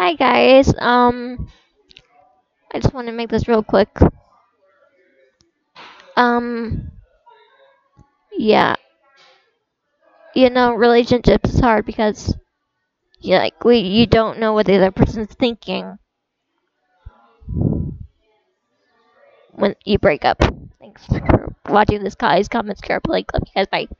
Hi guys, um, I just want to make this real quick. Um, yeah, you know, relationships is hard because, you like, we you don't know what the other person's thinking when you break up. Thanks for watching this guy's comments carefully. Love you guys. Bye.